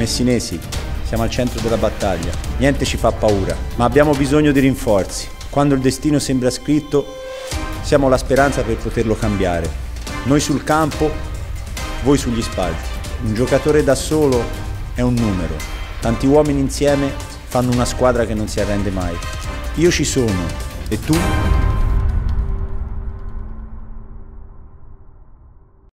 Messinesi, siamo al centro della battaglia. Niente ci fa paura, ma abbiamo bisogno di rinforzi. Quando il destino sembra scritto, siamo la speranza per poterlo cambiare. Noi sul campo, voi sugli spalti. Un giocatore da solo è un numero. Tanti uomini insieme fanno una squadra che non si arrende mai. Io ci sono. E tu?